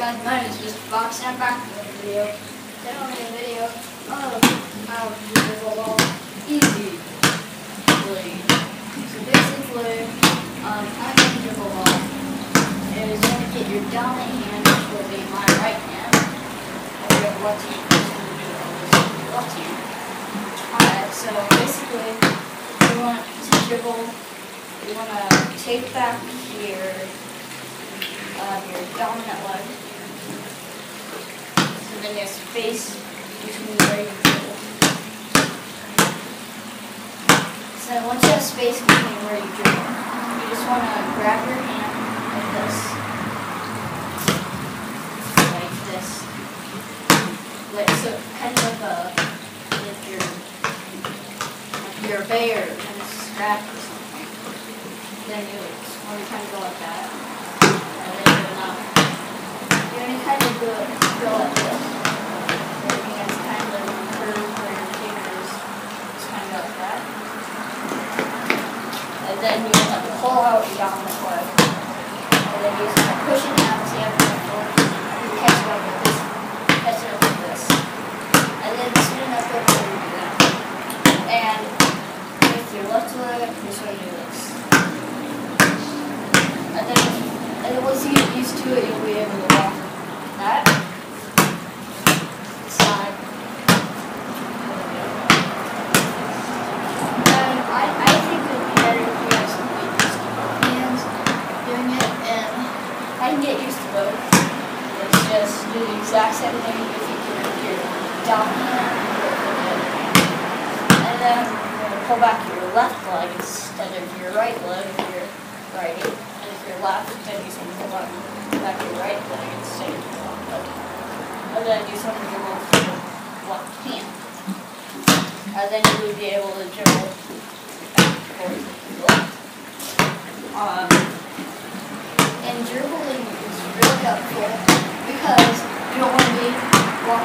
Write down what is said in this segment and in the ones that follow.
guys, my name is Mr. Fox and I'm back with another video. Today I'm making a video of how to use the ball easy. So basically, um, how to use your ball is going to get your dominant hand, which will be my right hand, or your left hand, which will be your left hand. Alright, so basically, you want to dribble, you want to take back here uh, your dominant leg. So then there's space between where you dribble. So once you have space between where you dribble, you just want to grab your hand like this. Like this. Like so kind of like a like your like you're a bear kind of strapped or something. Then you just want to kind of go like that. And then you're not. You're gonna kind of go, go like this. And you guys kind of curve where your fingers just kind of go like that. And then you to pull out your dominant leg. And then you just of push it down, so you have to you catch it up with this. Catch it up with this. And then soon enough, go where you do that. And with your left leg, just going do this. And then, and once you get used to it, you'll be able to walk that side. And I, I think it would be better if you guys could get used to both hands doing it, and I can get used to both. It's just do the exact same thing if you can your dominant and then you're going to pull back your left leg instead of your right leg if you're righty. And if you're left, then you can pull back, back your right leg instead of your left leg. And then do something with your left, hand. And then you would be able to dribble back towards. Um, and dribbling is really helpful because you don't want to be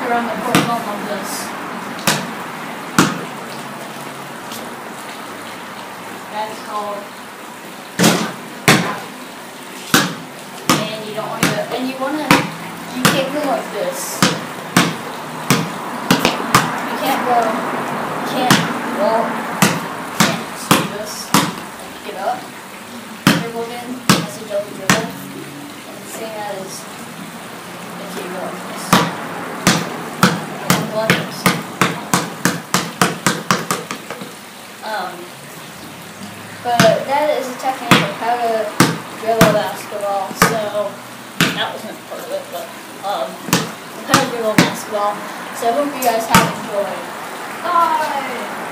around the court alone like this. That's called. And you don't want to, and you want to, you can't go like this. You can't go, you can't walk, you can't do this, it up. Dribble in, that's a double dribble. And the same as if you go like this. And go like this. Um, but that is a technique of how to dribble basketball, so that wasn't part of it, but um, how to dribble basketball. So I hope you guys have enjoyed. Bye!